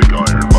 dispenser and